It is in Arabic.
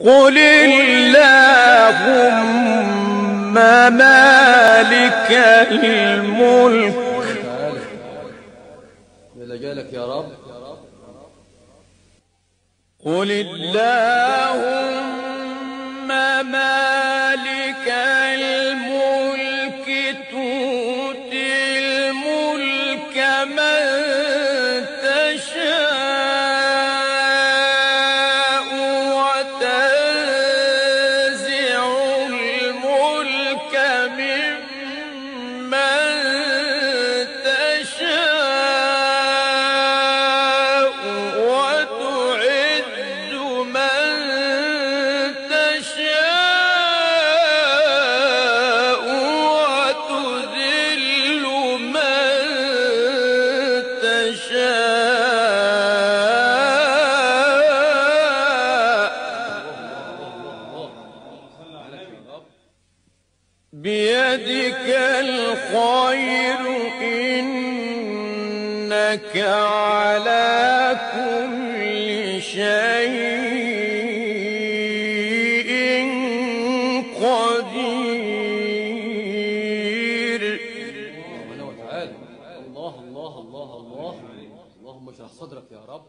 قل اللهم مالك الملك. تعالى يلا جالك يا رب. قل اللهم مالك الملك بيدك الخير إنك على كل شيء قدير. الله الله الله الله. اللهم اشرح صدرك يا رب.